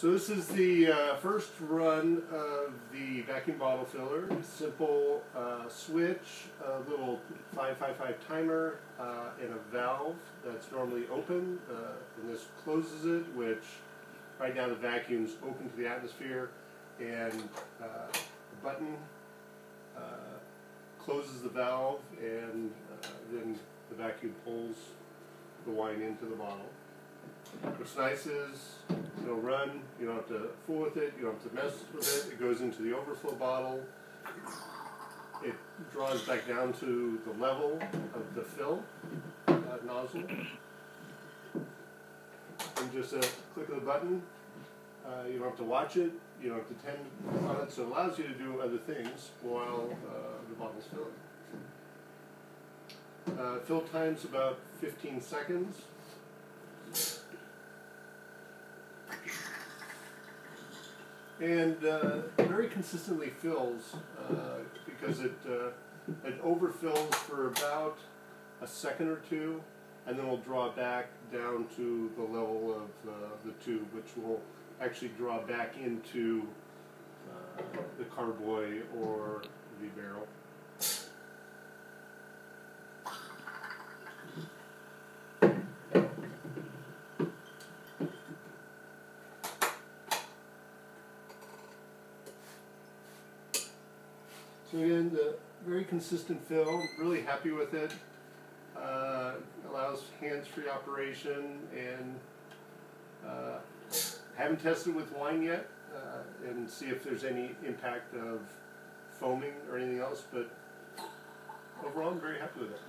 So this is the uh, first run of the vacuum bottle filler. Simple uh, switch, a little 555 timer, uh, and a valve that's normally open. Uh, and this closes it, which right now the vacuum's open to the atmosphere, and uh, the button uh, closes the valve, and then the vacuum pulls the wine into the bottle. What's nice is it'll run, you don't have to fool with it, you don't have to mess with it. It goes into the overflow bottle. It draws back down to the level of the fill uh, nozzle. And just a click of the button, uh, you don't have to watch it, you don't have to tend on it, so it allows you to do other things while uh, the bottle's filling. Uh, fill time's about 15 seconds. And uh, very consistently fills uh, because it uh, it overfills for about a second or two, and then will draw back down to the level of uh, the tube, which will actually draw back into uh, the carboy or the barrel. So again, the very consistent fill, really happy with it. Uh, allows hands-free operation and uh, haven't tested with wine yet uh, and see if there's any impact of foaming or anything else, but overall I'm very happy with it.